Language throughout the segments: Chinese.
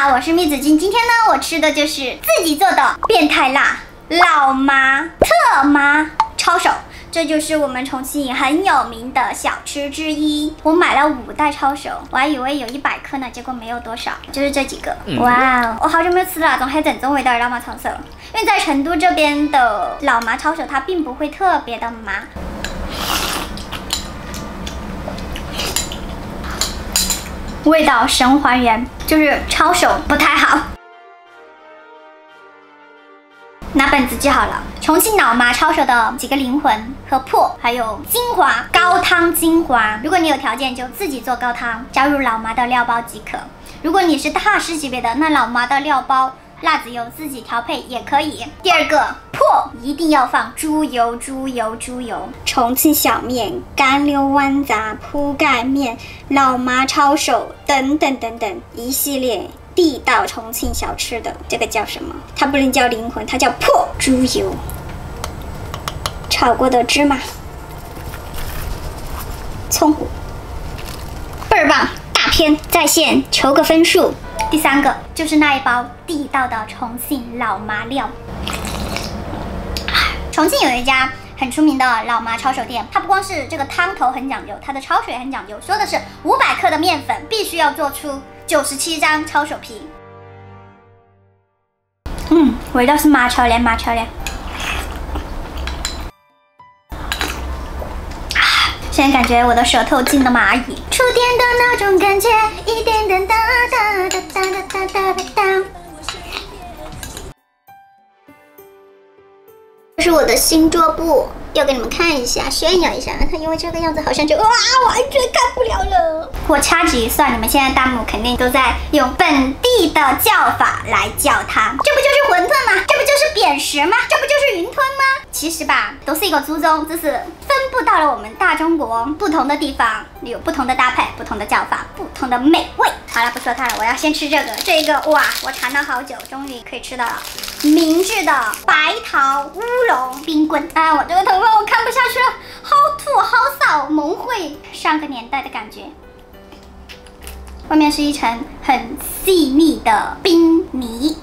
好，我是蜜子君。今天呢，我吃的就是自己做的变态辣老麻特麻抄手，这就是我们重庆很有名的小吃之一。我买了五袋抄手，我还以为有一百克呢，结果没有多少，就是这几个。哇哦，我好久没有吃那种很正宗味道的老麻抄手了，因为在成都这边的老麻抄手，它并不会特别的麻。味道神还原，就是抄手不太好。拿本子记好了，重庆老麻抄手的几个灵魂和破，还有精华高汤精华。如果你有条件，就自己做高汤，加入老麻的料包即可。如果你是大师级别的，那老麻的料包。辣子油自己调配也可以。第二个破一定要放猪油，猪油，猪油。重庆小面、干溜豌杂、铺盖面、老麻抄手等等等等一系列地道重庆小吃的，这个叫什么？它不能叫灵魂，它叫破猪油。炒过的芝麻、葱，倍儿棒！大片在线，求个分数。第三个就是那一包地道的重庆老麻料。重庆有一家很出名的老麻抄手店，它不光是这个汤头很讲究，它的焯水很讲究。说的是五百克的面粉必须要做出九十七张抄手皮。嗯，味道是麻超的，麻超的。现在感觉我的舌头进了蚂蚁，触电的那种感觉，一点点哒哒哒哒哒哒哒哒。这是我的新桌布。要给你们看一下，炫耀一下。它因为这个样子，好像就哇，完全看不了了。我掐指一算，你们现在弹幕肯定都在用本地的叫法来叫它。这不就是馄饨吗？这不就是扁食吗？这不就是云吞吗？其实吧，都是一个祖宗，只是分布到了我们大中国不同的地方，有不同的搭配，不同的叫法，不同的美味。好了，不说它了，我要先吃这个。这个哇，我馋了好久，终于可以吃到了。明治的白桃乌龙冰棍。哎，我这个头发。我看不下去了，好土好骚，萌会上个年代的感觉。外面是一层很细腻的冰泥，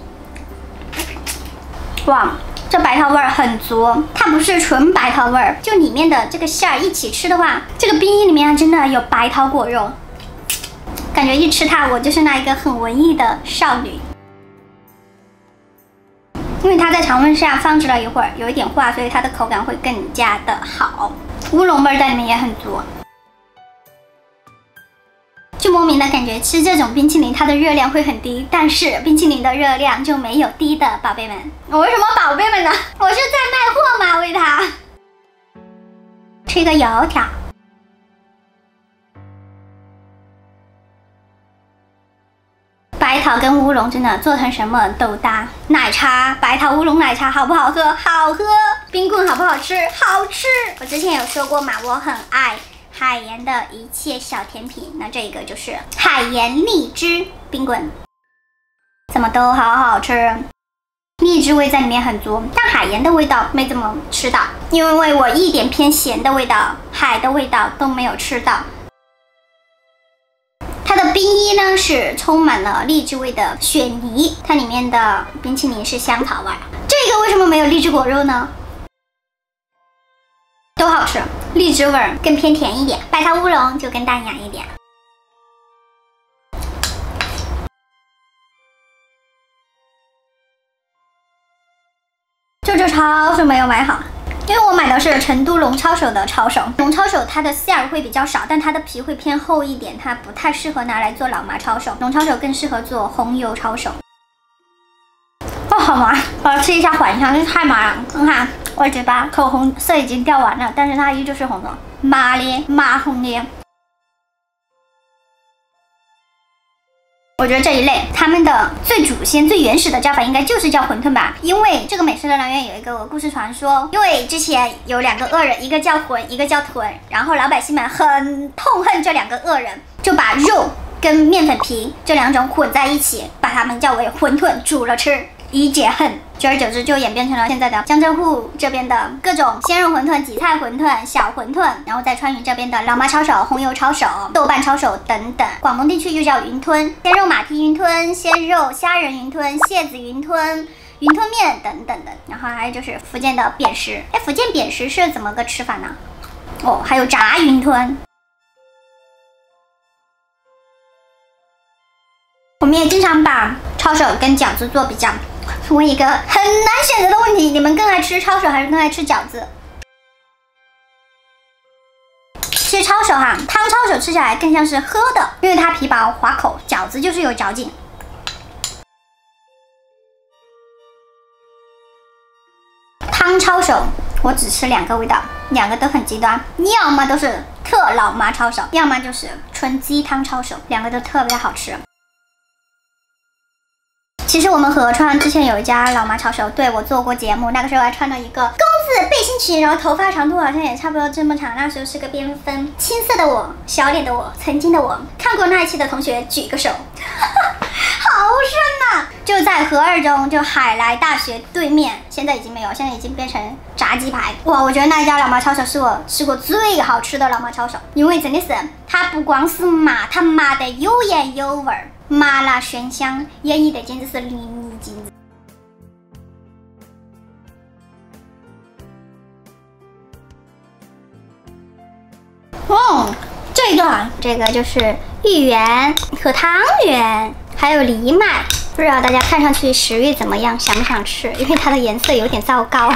哇，这白桃味儿很足，它不是纯白桃味儿，就里面的这个馅儿一起吃的话，这个冰衣里面真的有白桃果肉，感觉一吃它，我就是那一个很文艺的少女。因为它在常温下放置了一会儿，有一点化，所以它的口感会更加的好。乌龙味在里面也很足，就莫名的感觉吃这种冰淇淋它的热量会很低，但是冰淇淋的热量就没有低的，宝贝们。我为什么宝贝们呢？我是在卖货吗？为它吃一个油条。白桃跟乌龙真的做成什么都搭。奶茶，白桃乌龙奶茶好不好喝？好喝。冰棍好不好吃？好吃。我之前有说过嘛，我很爱海盐的一切小甜品。那这个就是海盐荔枝冰棍，怎么都好好吃。荔枝味在里面很足，但海盐的味道没怎么吃到，因为我一点偏咸的味道、海的味道都没有吃到。呢是充满了荔枝味的雪梨，它里面的冰淇淋是香草味。这个为什么没有荔枝果肉呢？都好吃，荔枝味更偏甜一点，白桃乌龙就更淡雅一点。就这超市没有买好。因为我买的是成都龙抄手的抄手，龙抄手它的馅儿会比较少，但它的皮会偏厚一点，它不太适合拿来做老麻抄手，龙抄手更适合做红油抄手。哦，好麻，我要吃一下缓一下，这太麻了。你看我嘴巴口红色已经掉完了，但是它依旧是红的，麻的，麻红的。我觉得这一类他们的最祖先、最原始的叫法应该就是叫馄饨吧，因为这个美食的来源有一个故事传说，因为之前有两个恶人，一个叫馄，一个叫屯，然后老百姓们很痛恨这两个恶人，就把肉跟面粉皮这两种混在一起，把它们叫为馄饨煮了吃。以解恨。久而久之，就演变成了现在的江浙沪这边的各种鲜肉馄饨、荠菜馄饨、小馄饨，然后在川渝这边的老妈抄手、红油抄手、豆瓣抄手等等。广东地区又叫云吞、鲜肉马蹄云吞、鲜肉虾仁云吞、蟹子云吞、云吞面等等的。然后还有就是福建的扁食，哎，福建扁食是怎么个吃法呢？哦，还有炸云吞。我们也经常把抄手跟饺子做比较。问一个很难选择的问题：你们更爱吃抄手还是更爱吃饺子？其实抄手哈，汤抄手吃起来更像是喝的，因为它皮薄滑口；饺子就是有嚼劲。汤抄手我只吃两个味道，两个都很极端，要么都是特老妈抄手，要么就是纯鸡汤抄手，两个都特别好吃。其实我们合川之前有一家老妈抄手，对我做过节目，那个时候还穿了一个工字背心裙，然后头发长度好像也差不多这么长，那时候是个边分。青涩的我，小脸的我，曾经的我，看过那一期的同学举个手，好深呐！就在合二中，就海来大学对面，现在已经没有，现在已经变成炸鸡排。哇，我觉得那一家老妈抄手是我吃过最好吃的老妈抄手，因为真的是它不光是麻，它麻的有盐有味儿。麻辣鲜香，演绎的简直是淋漓尽致。哦，这一段这个就是芋圆和汤圆，还有藜麦，不知道大家看上去食欲怎么样，想不想吃？因为它的颜色有点糟糕。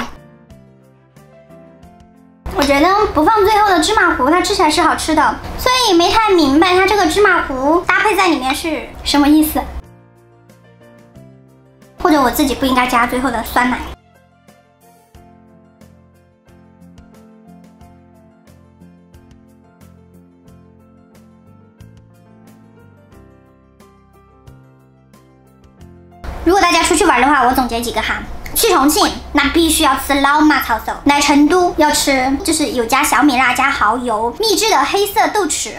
我觉得不放最后的芝麻糊，它吃起来是好吃的，所以没太明白它这个芝麻糊搭配在里面是什么意思。或者我自己不应该加最后的酸奶。如果大家出去玩的话，我总结几个哈。去重庆那必须要吃老妈抄手，来成都要吃就是有加小米辣、加蚝油、秘制的黑色豆豉，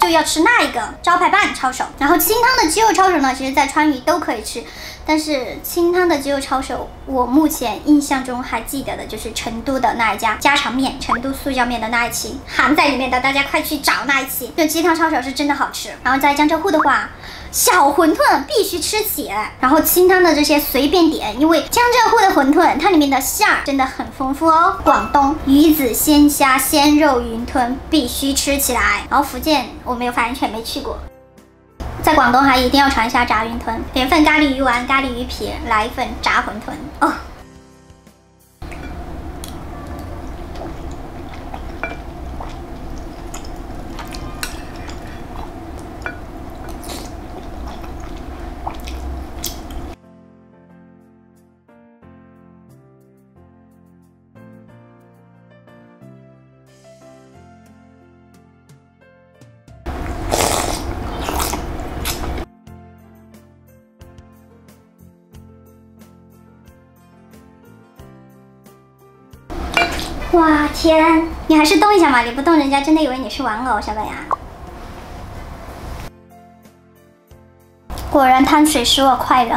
就要吃那一个招牌拌抄手。然后清汤的鸡肉抄手呢，其实在川渝都可以吃，但是清汤的鸡肉抄手，我目前印象中还记得的就是成都的那一家家常面，成都素椒面的那一期含在里面的，大家快去找那一期，就鸡汤抄手是真的好吃。然后在江浙沪的话。小馄饨必须吃起，然后清汤的这些随便点，因为江浙沪的馄饨它里面的馅儿真的很丰富哦。广东鱼子鲜虾鲜肉云吞必须吃起来，然后福建我没有发言权没去过，在广东还一定要尝一下炸云吞，点份咖喱鱼丸、咖喱鱼皮，来一份炸馄饨哦。哇天，你还是动一下嘛！你不动，人家真的以为你是玩偶，小白牙。果然汤水使我快乐。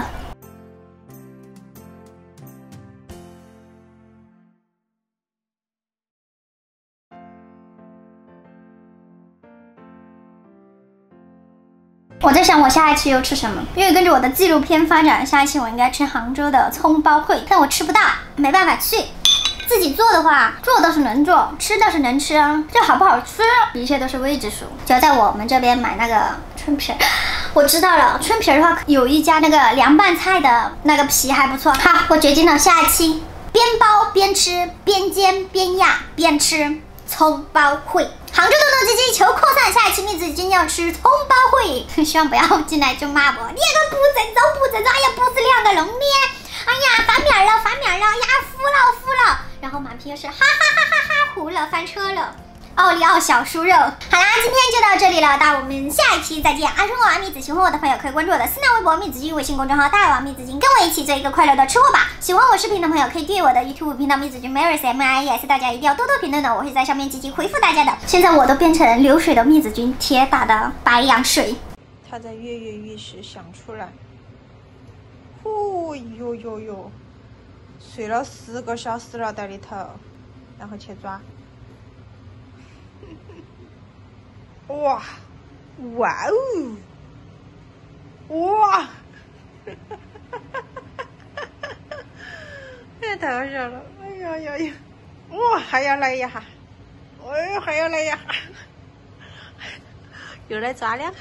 我在想，我下一期又吃什么？因为跟着我的纪录片发展，下一期我应该吃杭州的葱包烩，但我吃不到，没办法去。自己做的话，做倒是能做，吃倒是能吃啊。这好不好吃，一切都是未知数。只要在我们这边买那个春皮儿，我知道了。春皮儿的话，有一家那个凉拌菜的那个皮还不错。好，我决定了，下一期边包边吃，边煎边压边吃葱包烩。杭州的诺基金求扩散，下一期蜜子今天要吃葱包烩，希望不要进来就骂我，你个不正宗不正宗，哎呀，不是两个弄的。哎呀，翻面了，翻面了呀，服了，服了。然后满屏又是哈哈哈哈哈，糊了，翻车了。奥利奥小酥肉。好啦，今天就到这里了，那我们下一期再见。啊，如果爱蜜子喜欢我的朋友，可以关注我的新浪微博蜜子君微信公众号大王蜜子君，跟我一起做一个快乐的吃货吧。喜欢我视频的朋友，可以订阅我的 YouTube 频道蜜子君 Marys M I S，大家一定要多多评论的，我会在上面积极回复大家的。现在我都变成流水的蜜子君，铁打的白羊水。他在跃跃欲试，想出来，呼。哦哟哟哟，睡了十个小时了在里头，然后去抓。哇，哇哦，哇，哈哈哈哈哈哈！哎，太好笑了！哎呀呀呀，哇，还要来一下，哎，还要来一下，又来抓两下。